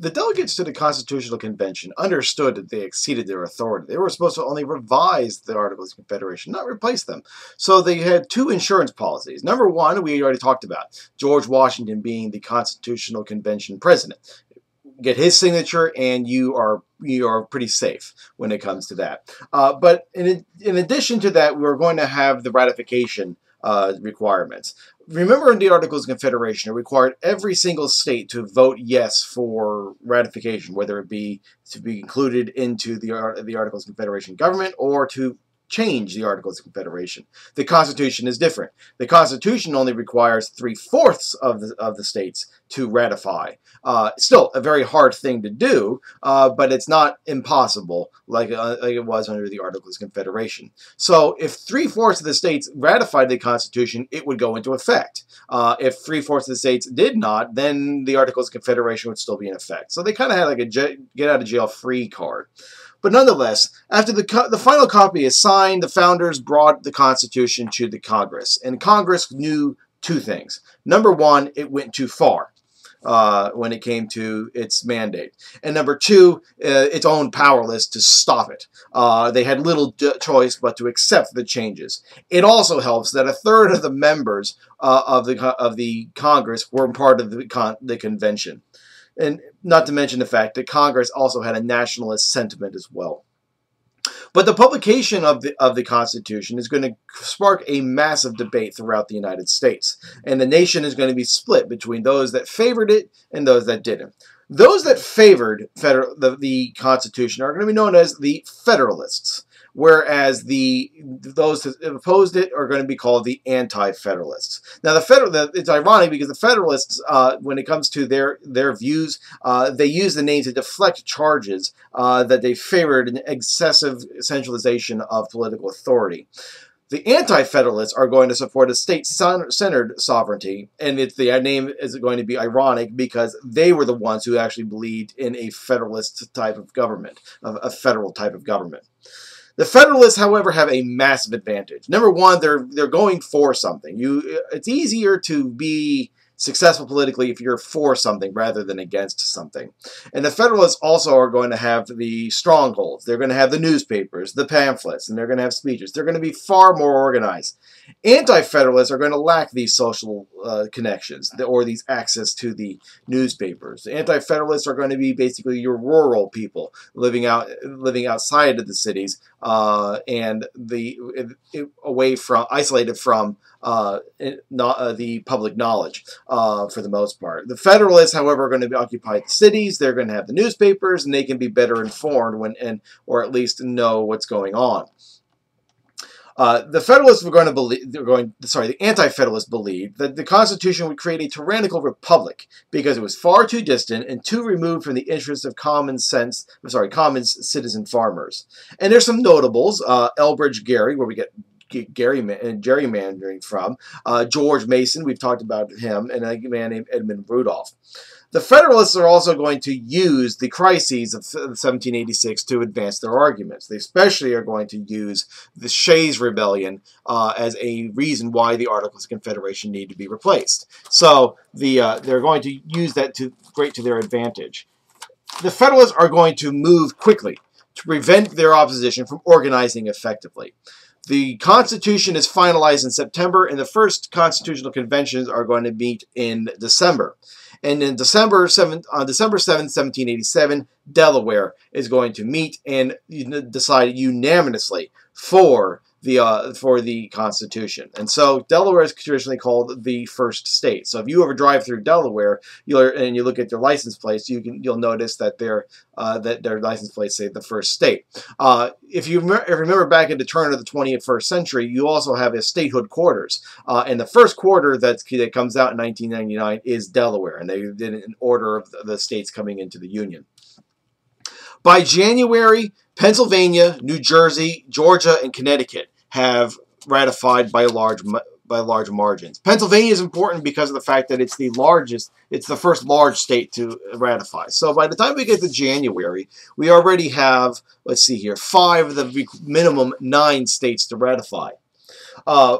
the delegates to the Constitutional Convention understood that they exceeded their authority. They were supposed to only revise the Articles of Confederation, not replace them. So they had two insurance policies. Number one, we already talked about George Washington being the Constitutional Convention president. Get his signature, and you are you are pretty safe when it comes to that. Uh, but in in addition to that, we're going to have the ratification uh, requirements. Remember in the Articles of Confederation, it required every single state to vote yes for ratification, whether it be to be included into the, the Articles of Confederation government or to change the Articles of Confederation. The Constitution is different. The Constitution only requires three-fourths of the, of the states to ratify. Uh, still, a very hard thing to do, uh, but it's not impossible like, uh, like it was under the Articles of Confederation. So if three-fourths of the states ratified the Constitution, it would go into effect. Uh, if three-fourths of the states did not, then the Articles of Confederation would still be in effect. So they kind of had like a get-out-of-jail-free card. But nonetheless, after the, the final copy is signed, the founders brought the Constitution to the Congress. And Congress knew two things. Number one, it went too far. Uh, when it came to its mandate. And number two, uh, its own powerless to stop it. Uh, they had little choice but to accept the changes. It also helps that a third of the members uh, of the of the Congress were part of the, con the convention. And not to mention the fact that Congress also had a nationalist sentiment as well. But the publication of the, of the Constitution is going to spark a massive debate throughout the United States. And the nation is going to be split between those that favored it and those that didn't. Those that favored federal, the, the Constitution are going to be known as the Federalists whereas the those that opposed it are going to be called the anti-federalists. Now, the federal the, it's ironic because the Federalists, uh, when it comes to their their views, uh, they use the name to deflect charges uh, that they favored an excessive centralization of political authority. The Anti-Federalists are going to support a state-centered sovereignty, and it's the name is going to be ironic because they were the ones who actually believed in a federalist type of government, a federal type of government. The Federalists, however, have a massive advantage. Number one, they're they're going for something. You, it's easier to be successful politically if you're for something rather than against something. And the Federalists also are going to have the strongholds. They're going to have the newspapers, the pamphlets, and they're going to have speeches. They're going to be far more organized. Anti-Federalists are going to lack these social uh, connections or these access to the newspapers. Anti-Federalists are going to be basically your rural people living out living outside of the cities uh, and the away from isolated from uh, not, uh, the public knowledge uh, for the most part. The Federalists, however, are going to occupy the cities. They're going to have the newspapers, and they can be better informed when, and or at least know what's going on. Uh, the Federalists were going to believe, they're going, sorry, the Anti-Federalists believed that the Constitution would create a tyrannical republic because it was far too distant and too removed from the interests of common sense, I'm sorry, common citizen farmers. And there's some notables, uh, Elbridge Gerry, where we get And gerrymandering from. Uh, George Mason, we've talked about him, and a man named Edmund Randolph. The Federalists are also going to use the crises of 1786 to advance their arguments. They especially are going to use the Shays Rebellion uh, as a reason why the Articles of Confederation need to be replaced. So the uh, they're going to use that to great to their advantage. The Federalists are going to move quickly to prevent their opposition from organizing effectively. The Constitution is finalized in September, and the first constitutional conventions are going to meet in December. And in December 7, on December 7, 1787, Delaware is going to meet and decide unanimously for the uh, for the Constitution. And so Delaware is traditionally called the first state. So if you ever drive through Delaware, and you look at their license plates, you can you'll notice that their uh, that their license plates say the first state. Uh, if you remember back at the turn of the 21st century, you also have a statehood quarters. Uh, and the first quarter that, comes out in 1999 is Delaware, and they did in order of the states coming into the Union. By January, Pennsylvania, New Jersey, Georgia, and Connecticut have ratified by large by large margins. Pennsylvania is important because of the fact that it's the largest, it's the first large state to ratify. So by the time we get to January, we already have, let's see here, five of the minimum nine states to ratify. Uh,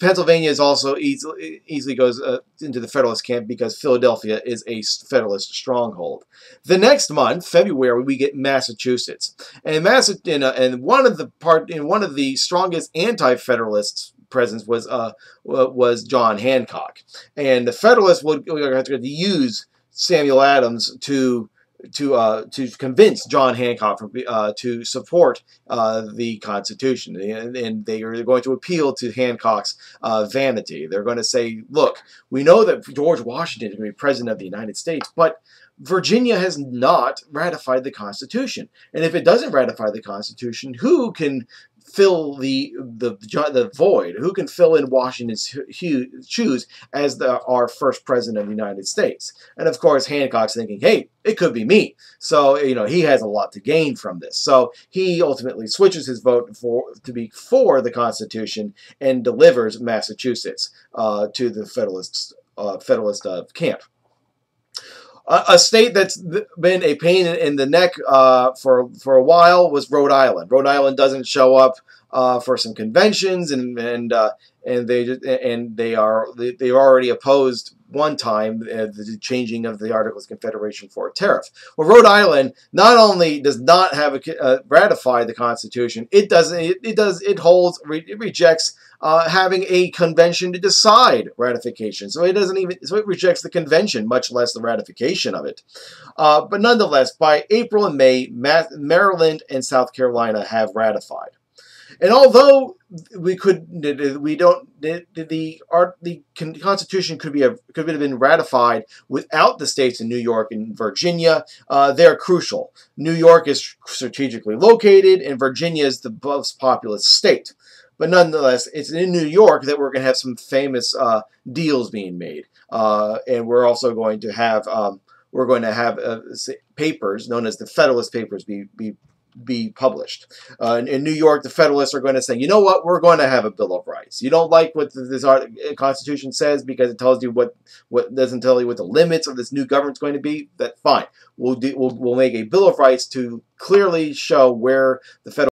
Pennsylvania is also easily, easily goes uh, into the Federalist camp because Philadelphia is a Federalist stronghold. The next month, February, we get Massachusetts, and Massachusetts, and one of the part in one of the strongest anti-Federalists presence was uh was John Hancock, and the Federalists would, would have to use Samuel Adams to to uh, to convince John Hancock from, uh, to support uh, the Constitution, and, and, they are going to appeal to Hancock's uh, vanity. They're going to say, "Look, we know that George Washington is going to be president of the United States, but." Virginia has not ratified the Constitution. And if it doesn't ratify the Constitution, who can fill the the the void? Who can fill in Washington's shoes as the, our first president of the United States? And of course, Hancock's thinking, "Hey, it could be me." So you know he has a lot to gain from this. So he ultimately switches his vote for to be for the Constitution and delivers Massachusetts uh, to the Federalist uh, Federalist uh, camp a state that's been a pain in the neck uh, for for a while was Rhode Island. Rhode Island doesn't show up uh, for some conventions, and and uh, and they and they are they, they already opposed one time uh, the changing of the Articles of Confederation for a tariff. Well, Rhode Island not only does not have a, uh, ratified the Constitution, it doesn't. It, it does. It holds. it rejects uh, having a convention to decide ratification. So it doesn't even, so it rejects the convention, much less the ratification of it. Uh, but nonetheless, by April and May, Maryland and South Carolina have ratified. And although we could, we don't, the the, art, the Constitution could be a, could have been ratified without the states in New York and Virginia. Uh, they're crucial. New York is strategically located, and Virginia is the most populous state. But nonetheless, it's in New York that we're going to have some famous uh, deals being made, uh, and we're also going to have um, we're going to have uh, papers known as the Federalist Papers be be be published. Uh, in, in, New York, the Federalists are going to say, you know what, we're going to have a Bill of Rights. You don't like what this Constitution says because it tells you what what doesn't tell you what the limits of this new government's going to be. That fine, we'll do, we'll we'll make a Bill of Rights to clearly show where the federal